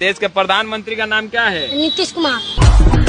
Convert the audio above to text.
देश के प्रधानमंत्री का नाम क्या है? नीतीश कुमार।